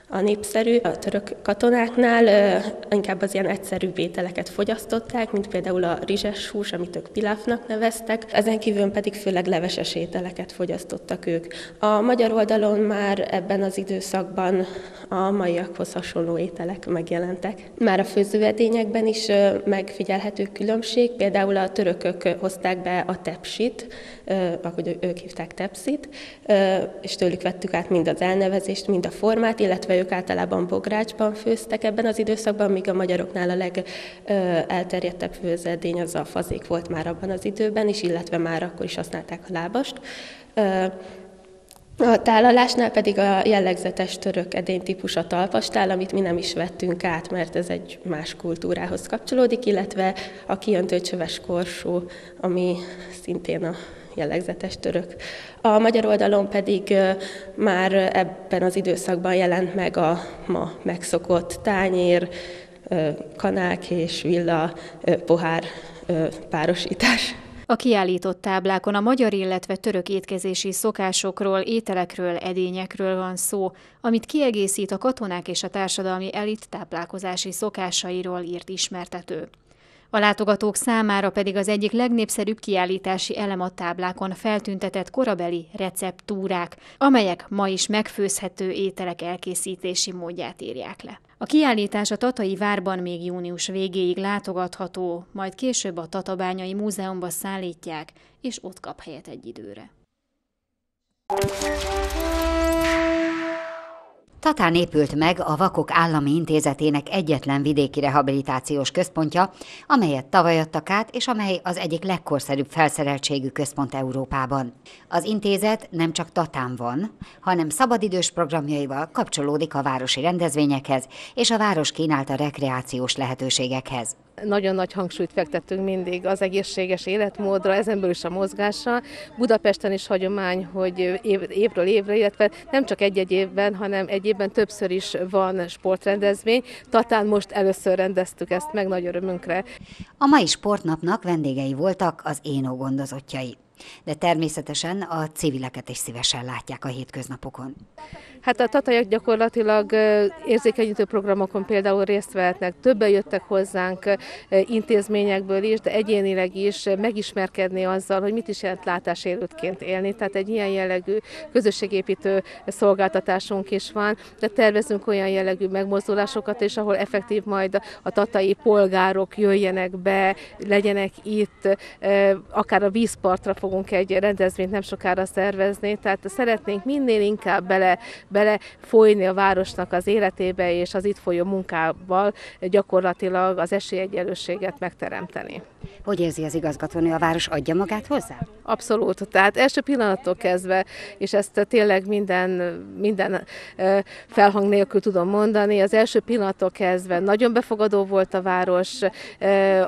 a népszerű. A török katonáknál inkább az ilyen egyszerű ételeket fogyasztották, mint például a rizses hús, amit ők pilafnak neveztek, ezen kívül pedig főleg leveses ételeket fogyasztottak ők. A magyar oldalon már ebben az időszakban a maiakhoz hasonló ételek megjelentek. Már a főzőedényekben is megfigyelhető különbség, például a törökök hozták be a tepsit, ahogy ők hívták tepszit, és tőlük vettük át mind az elnevezést, mind a formát, illetve ők általában bográcsban főztek ebben az időszakban, míg a magyaroknál a legelterjedtebb főzedény az a fazék volt már abban az időben is, illetve már akkor is használták a lábast. A tálalásnál pedig a jellegzetes török edény típus a talpastál, amit mi nem is vettünk át, mert ez egy más kultúrához kapcsolódik, illetve a kijöntő csöves korsó, ami szintén a jellegzetes török. A magyar oldalon pedig már ebben az időszakban jelent meg a ma megszokott tányér, kanák és villa pohár párosítás. A kiállított táblákon a magyar, illetve török étkezési szokásokról, ételekről, edényekről van szó, amit kiegészít a katonák és a társadalmi elit táplálkozási szokásairól írt ismertető. A látogatók számára pedig az egyik legnépszerűbb kiállítási elem a táblákon feltüntetett korabeli receptúrák, amelyek ma is megfőzhető ételek elkészítési módját írják le. A kiállítás a Tatai Várban még június végéig látogatható, majd később a Tatabányai Múzeumba szállítják, és ott kap helyet egy időre. Tatán épült meg a Vakok Állami Intézetének egyetlen vidéki rehabilitációs központja, amelyet tavaly adtak át, és amely az egyik legkorszerűbb felszereltségű központ Európában. Az intézet nem csak Tatán van, hanem szabadidős programjaival kapcsolódik a városi rendezvényekhez és a város kínálta rekreációs lehetőségekhez. Nagyon nagy hangsúlyt fektettünk mindig az egészséges életmódra, ezenből is a mozgásra. Budapesten is hagyomány, hogy év, évről évre, illetve nem csak egy-egy évben, hanem egy évben többször is van sportrendezvény. Tatán most először rendeztük ezt meg nagy örömünkre. A mai sportnapnak vendégei voltak az Énó gondozottjai de természetesen a civileket is szívesen látják a hétköznapokon. Hát a tatajak gyakorlatilag érzékenyítő programokon például részt vehetnek, többen jöttek hozzánk intézményekből is, de egyénileg is megismerkedni azzal, hogy mit is jelent látásérültként élni. Tehát egy ilyen jellegű közösségépítő szolgáltatásunk is van, de tervezünk olyan jellegű megmozdulásokat is, ahol effektív majd a tatai polgárok jöjjenek be, legyenek itt, akár a vízpartra fogunk egy rendezvényt nem sokára szervezni, tehát szeretnénk minél inkább bele, bele folyni a városnak az életébe és az itt folyó munkával gyakorlatilag az esélyegyenlőséget megteremteni. Hogy érzi az igazgatónő, a város? Adja magát hozzá? Abszolút, tehát első pillanattól kezdve, és ezt tényleg minden, minden felhang nélkül tudom mondani, az első pillanattól kezdve nagyon befogadó volt a város,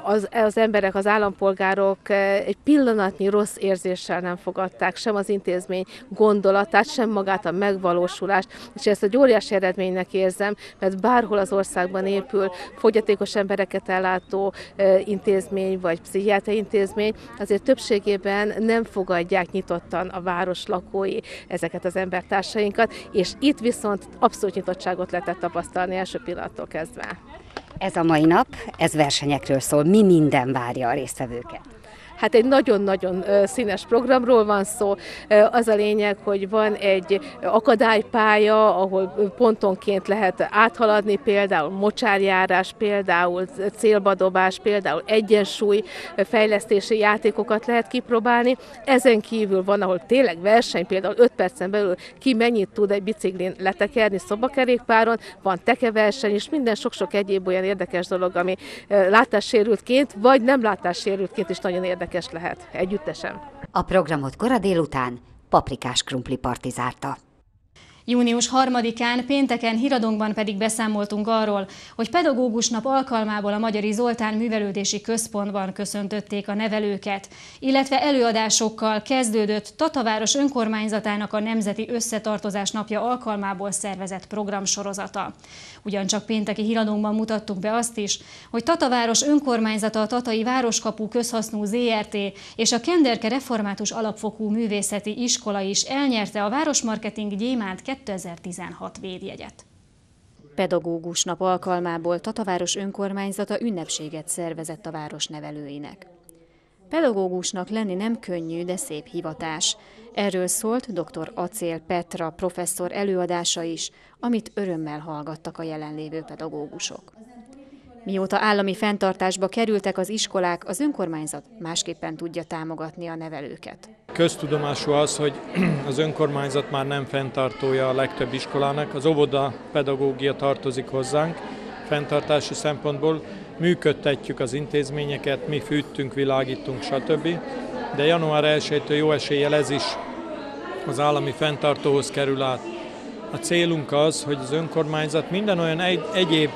az, az emberek, az állampolgárok egy pillanatnyi rossz érzéssel nem fogadták sem az intézmény gondolatát, sem magát a megvalósulást, és ezt egy óriási eredménynek érzem, mert bárhol az országban épül fogyatékos embereket ellátó intézmény, vagy pszichiátriai intézmény, azért többségében nem fogadják nyitottan a város lakói ezeket az embertársainkat, és itt viszont abszolút nyitottságot lehetett tapasztalni első pillanattól kezdve. Ez a mai nap, ez versenyekről szól. Mi minden várja a résztvevőket? Hát egy nagyon-nagyon színes programról van szó. Az a lényeg, hogy van egy akadálypálya, ahol pontonként lehet áthaladni, például mocsárjárás, például célbadobás, például egyensúly fejlesztési játékokat lehet kipróbálni. Ezen kívül van, ahol tényleg verseny, például 5 percen belül ki mennyit tud egy biciklin letekerni szobakerékpáron, van tekeverseny, és minden sok-sok egyéb olyan érdekes dolog, ami látássérültként, vagy nem látássérültként is nagyon érdekes érdekes lehet együttesen. A programot kora délután paprikás krumpli partizárta. Június 3-án, pénteken híradónkban pedig beszámoltunk arról, hogy pedagógus nap alkalmából a Magyari Zoltán Művelődési Központban köszöntötték a nevelőket, illetve előadásokkal kezdődött Tataváros önkormányzatának a Nemzeti Összetartozás napja alkalmából szervezett programsorozata. Ugyancsak pénteki híradónkban mutattuk be azt is, hogy Tataváros önkormányzata a Tatai Városkapu Közhasznú ZRT és a Kenderke Református Alapfokú Művészeti Iskola is elnyerte a Városmarketing Gyémánt 2016 védjegyet. Pedagógus nap alkalmából Tataváros önkormányzata ünnepséget szervezett a város nevelőinek. Pedagógusnak lenni nem könnyű, de szép hivatás. Erről szólt dr. Acél Petra professzor előadása is, amit örömmel hallgattak a jelenlévő pedagógusok. Mióta állami fenntartásba kerültek az iskolák, az önkormányzat másképpen tudja támogatni a nevelőket. Köztudomású az, hogy *clears throat* az önkormányzat már nem fenntartója a legtöbb iskolának, az óvoda pedagógia tartozik hozzánk fenntartási szempontból, működtetjük az intézményeket, mi fűtünk, világítunk, stb. De január 1-től jó eséllyel ez is az állami fenntartóhoz kerül át. A célunk az, hogy az önkormányzat minden olyan egy, egyéb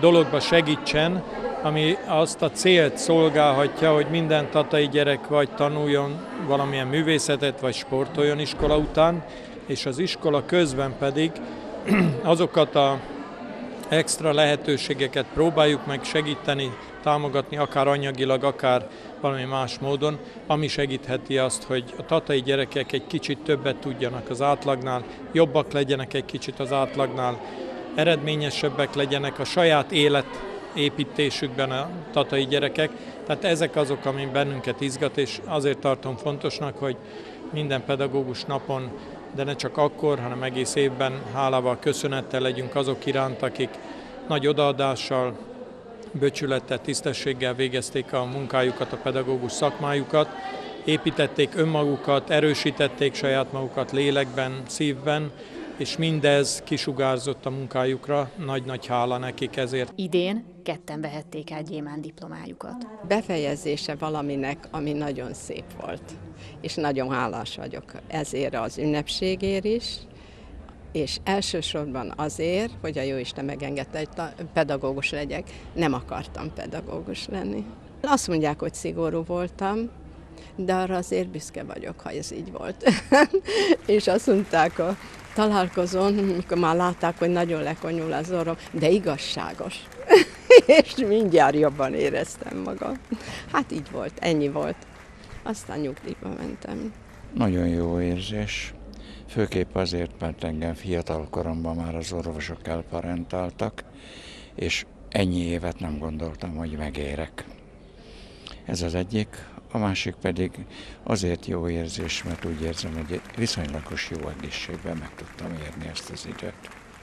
dologba segítsen, ami azt a célt szolgálhatja, hogy minden tatai gyerek vagy tanuljon valamilyen művészetet, vagy sportoljon iskola után, és az iskola közben pedig *clears throat* azokat a extra lehetőségeket próbáljuk meg segíteni, támogatni, akár anyagilag, akár valami más módon, ami segítheti azt, hogy a tatai gyerekek egy kicsit többet tudjanak az átlagnál, jobbak legyenek egy kicsit az átlagnál, eredményesebbek legyenek a saját élet építésükben a tatai gyerekek. Tehát ezek azok, ami bennünket izgat, és azért tartom fontosnak, hogy minden pedagógus napon, de ne csak akkor, hanem egész évben hálával, köszönettel legyünk azok iránt, akik nagy odaadással, böcsülettel, tisztességgel végezték a munkájukat, a pedagógus szakmájukat, építették önmagukat, erősítették saját magukat lélekben, szívben, és mindez kisugárzott a munkájukra, nagy-nagy hála nekik ezért. Idén ketten vehették el Gyémán diplomájukat. Befejezése valaminek, ami nagyon szép volt, és nagyon hálás vagyok ezért az ünnepségért is, és elsősorban azért, hogy a Jóisten megengedte, hogy pedagógus legyek. Nem akartam pedagógus lenni. Azt mondják, hogy szigorú voltam, de arra azért büszke vagyok, ha ez így volt. *laughs* és azt mondták a találkozón, mikor már látták, hogy nagyon lekonyul az orrom, de igazságos. *laughs* és mindjárt jobban éreztem magam. Hát így volt, ennyi volt. Aztán nyugdíjba mentem. Nagyon jó érzés. Főképp azért, mert engem fiatal koromban már az orvosok elparentáltak, és ennyi évet nem gondoltam, hogy megérek. Ez az egyik a másik pedig azért jó érzés, mert úgy érzem, hogy viszonylagos jó egészségben meg tudtam érni ezt az időt.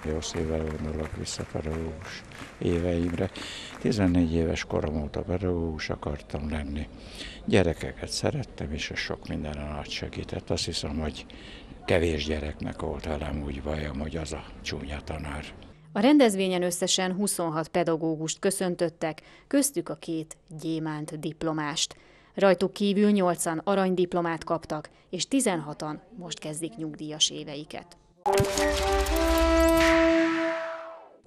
Jó szívvel gondolok vissza pedagógus éveimre. 14 éves korom óta pedagógus akartam lenni. Gyerekeket szerettem, és ez sok mindenen át segített. Azt hiszem, hogy kevés gyereknek volt velem úgy bajom, hogy az a csúnya tanár. A rendezvényen összesen 26 pedagógust köszöntöttek, köztük a két gyémánt diplomást. Rajtuk kívül 8-an aranydiplomát kaptak, és 16-an most kezdik nyugdíjas éveiket.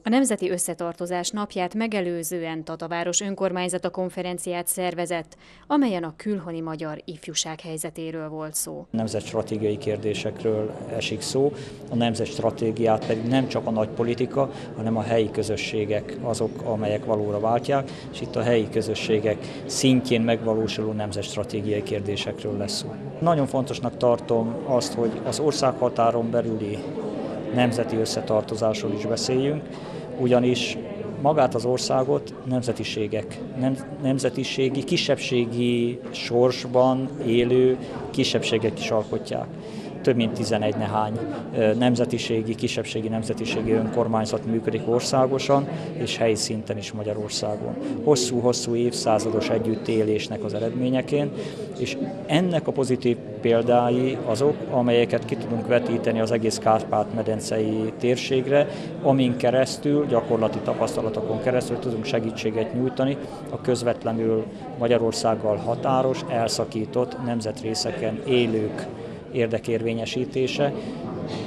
A Nemzeti Összetartozás napját megelőzően Tataváros önkormányzata konferenciát szervezett, amelyen a külhoni magyar ifjúság helyzetéről volt szó. Nemzetstratégiai kérdésekről esik szó, a nemzetstratégiát pedig nem csak a nagy politika, hanem a helyi közösségek azok, amelyek valóra váltják, és itt a helyi közösségek szintjén megvalósuló nemzetstratégiai kérdésekről lesz szó. Nagyon fontosnak tartom azt, hogy az országhatáron belüli nemzeti összetartozásról is beszéljünk, ugyanis magát az országot nemzetiségek, nem, nemzetiségi, kisebbségi sorsban élő kisebbségek is alkotják több mint 11 nehány nemzetiségi, kisebbségi nemzetiségi önkormányzat működik országosan, és helyi szinten is Magyarországon. Hosszú-hosszú évszázados együttélésnek az eredményeként, és ennek a pozitív példái azok, amelyeket ki tudunk vetíteni az egész Kárpát-medencei térségre, amin keresztül, gyakorlati tapasztalatokon keresztül tudunk segítséget nyújtani a közvetlenül Magyarországgal határos, elszakított nemzetrészeken élők érdekérvényesítése,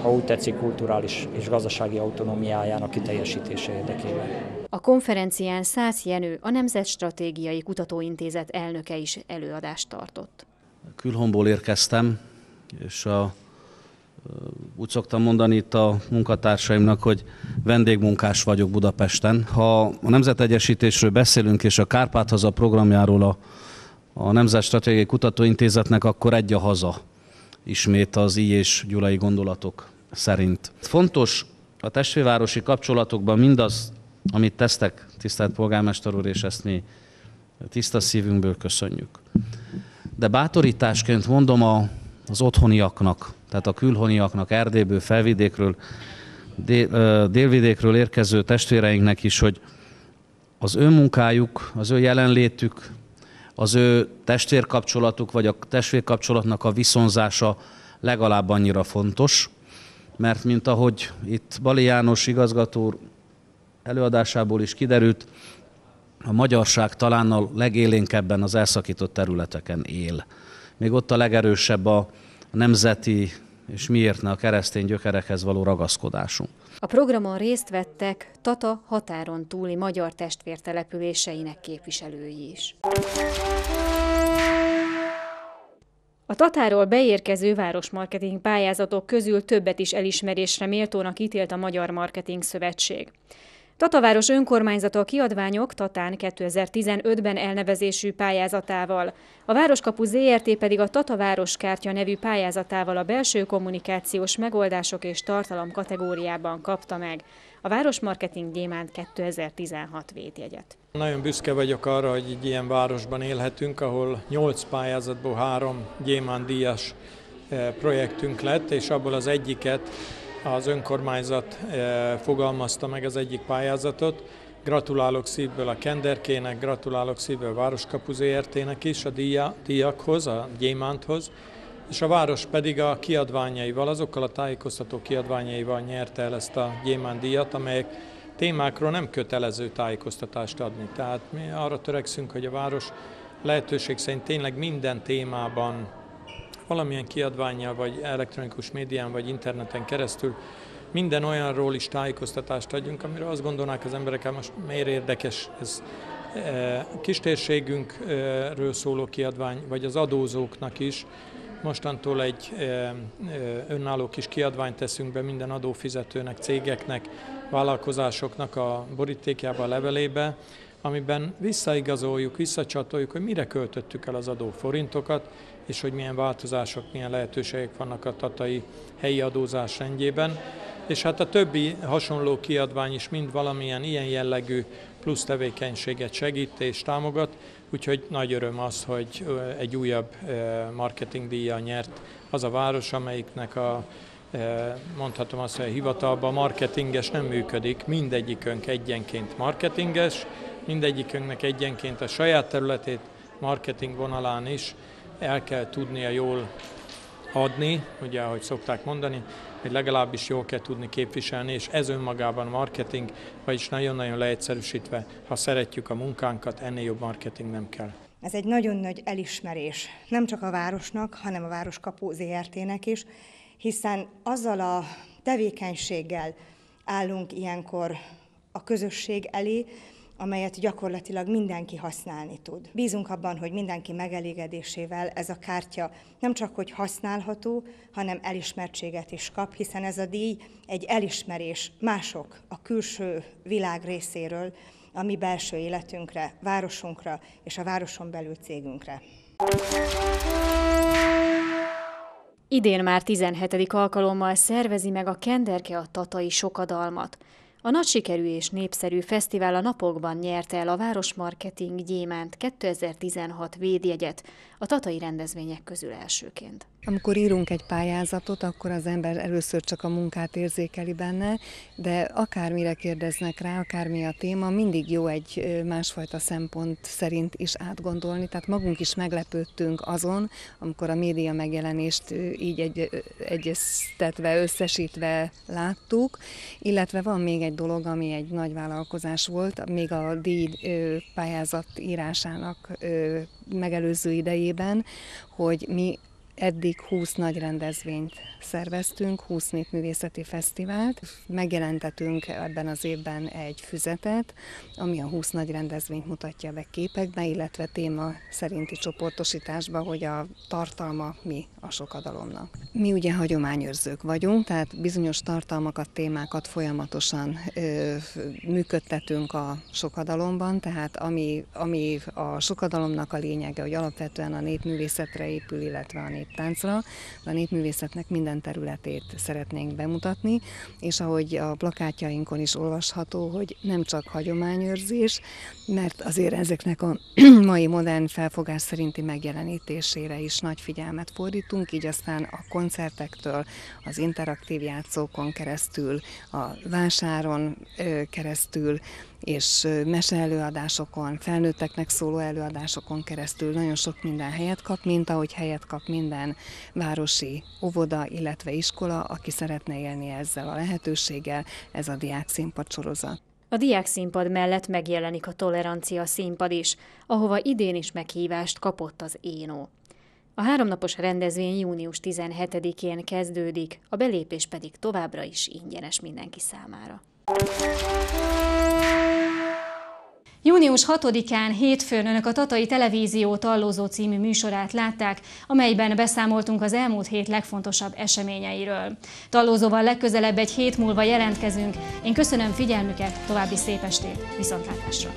ha úgy tetszik, kulturális és gazdasági autonómiájának kiteljesítése érdekében. A konferencián Szász Jenő, a Nemzetstratégiai Kutatóintézet elnöke is előadást tartott. Külhomból érkeztem, és a, úgy szoktam mondani itt a munkatársaimnak, hogy vendégmunkás vagyok Budapesten. Ha a Nemzetegyesítésről beszélünk, és a Kárpáthaza programjáról a, a Nemzetstratégiai Kutatóintézetnek, akkor egy a haza ismét az I és gyulai gondolatok szerint. Fontos a testvérvárosi kapcsolatokban mindaz, amit tesztek, tisztelt polgármester úr, és ezt mi tiszta szívünkből köszönjük. De bátorításként mondom a, az otthoniaknak, tehát a külhoniaknak, Erdélyből, felvidékről, dél, délvidékről érkező testvéreinknek is, hogy az ő munkájuk, az ő jelenlétük az ő testvérkapcsolatuk, vagy a testvérkapcsolatnak a viszonzása legalább annyira fontos, mert mint ahogy itt Bali János igazgató előadásából is kiderült, a magyarság talán a legélénkebben az elszakított területeken él. Még ott a legerősebb a nemzeti, és miért ne a keresztény gyökerekhez való ragaszkodásunk. A programon részt vettek Tata határon túli magyar testvértelepüléseinek képviselői is. A Tatáról beérkező városmarketing pályázatok közül többet is elismerésre méltónak ítélt a Magyar Marketing Szövetség. Tataváros önkormányzata kiadványok Tatán 2015-ben elnevezésű pályázatával, a Városkapu ZRT pedig a Tataváros kártya nevű pályázatával a belső kommunikációs megoldások és tartalom kategóriában kapta meg a Városmarketing Gyémánt 2016 védjegyet. Nagyon büszke vagyok arra, hogy egy ilyen városban élhetünk, ahol 8 pályázatból 3 Gyémánt díjas eh, projektünk lett, és abból az egyiket az önkormányzat eh, fogalmazta meg az egyik pályázatot. Gratulálok szívből a Kenderkének, gratulálok szívből a Városkapu ZRT-nek is a díja, díjakhoz, a gyémánthoz, és a város pedig a kiadványaival, azokkal a tájékoztató kiadványaival nyerte el ezt a gyémánt díjat, amelyek témákról nem kötelező tájékoztatást adni. Tehát mi arra törekszünk, hogy a város lehetőség szerint tényleg minden témában valamilyen kiadványjal, vagy elektronikus médián, vagy interneten keresztül minden olyanról is tájékoztatást adjunk, amire azt gondolnák az emberek, hogy most miért érdekes ez e, kistérségünkről szóló kiadvány, vagy az adózóknak is. Mostantól egy e, e, önálló kis kiadványt teszünk be minden adófizetőnek, cégeknek, vállalkozásoknak a borítékjába, a levelébe, amiben visszaigazoljuk, visszacsatoljuk, hogy mire költöttük el az adó forintokat, és hogy milyen változások, milyen lehetőségek vannak a tatai helyi adózás rendjében. És hát a többi hasonló kiadvány is mind valamilyen ilyen jellegű plusz tevékenységet segít és támogat, úgyhogy nagy öröm az, hogy egy újabb marketingdíja nyert az a város, amelyiknek a mondhatom azt, hogy a hivatalban marketinges nem működik, mindegyikünk egyenként marketinges, mindegyikünknek egyenként a saját területét marketing vonalán is el kell tudnia jól adni, ugye ahogy szokták mondani, hogy legalábbis jól kell tudni képviselni, és ez önmagában marketing, vagyis nagyon-nagyon leegyszerűsítve, ha szeretjük a munkánkat, ennél jobb marketing nem kell. Ez egy nagyon nagy elismerés, nem csak a városnak, hanem a Városkapó ZRT-nek is, hiszen azzal a tevékenységgel állunk ilyenkor a közösség elé, amelyet gyakorlatilag mindenki használni tud. Bízunk abban, hogy mindenki megelégedésével ez a kártya nem csak hogy használható, hanem elismertséget is kap, hiszen ez a díj egy elismerés mások a külső világ részéről, a mi belső életünkre, városunkra és a városon belül cégünkre. Idén már 17. alkalommal szervezi meg a Kenderke a Tatai Sokadalmat. A nagy sikerű és népszerű fesztivál a napokban nyerte el a Városmarketing Gyémánt 2016 védjegyet a tatai rendezvények közül elsőként. Amikor írunk egy pályázatot, akkor az ember először csak a munkát érzékeli benne, de akármire kérdeznek rá, akármi a téma, mindig jó egy másfajta szempont szerint is átgondolni. Tehát magunk is meglepődtünk azon, amikor a média megjelenést így egy, egyeztetve, összesítve láttuk, illetve van még egy dolog, ami egy nagy vállalkozás volt, még a díj pályázat írásának megelőző idejében, hogy mi Eddig 20 nagy rendezvényt szerveztünk, 20 népművészeti fesztivált. Megjelentetünk ebben az évben egy füzetet, ami a 20 nagy rendezvényt mutatja be képekbe, illetve téma szerinti csoportosításba, hogy a tartalma mi a sokadalomnak. Mi ugye hagyományőrzők vagyunk, tehát bizonyos tartalmakat, témákat folyamatosan ö, működtetünk a sokadalomban, tehát ami, ami a sokadalomnak a lényege, hogy alapvetően a népművészetre épül, illetve a nép néptáncra. A népművészetnek minden területét szeretnénk bemutatni, és ahogy a plakátjainkon is olvasható, hogy nem csak hagyományőrzés, mert azért ezeknek a *clears throat* mai modern felfogás szerinti megjelenítésére is nagy figyelmet fordítunk, így aztán a koncertektől, az interaktív játszókon keresztül, a vásáron keresztül, és meseelőadásokon, felnőtteknek szóló előadásokon keresztül nagyon sok minden helyet kap, mint ahogy helyet kap minden városi óvoda, illetve iskola, aki szeretne élni ezzel a lehetőséggel, ez a diák színpad sorozat. A diák színpad mellett megjelenik a tolerancia színpad is, ahova idén is meghívást kapott az Énó. A háromnapos rendezvény június 17-én kezdődik, a belépés pedig továbbra is ingyenes mindenki számára. Június 6-án hétfőn önök a Tatai Televízió Tallózó című műsorát látták, amelyben beszámoltunk az elmúlt hét legfontosabb eseményeiről. Tallózóval legközelebb egy hét múlva jelentkezünk. Én köszönöm figyelmüket, további szép estét, viszontlátásra!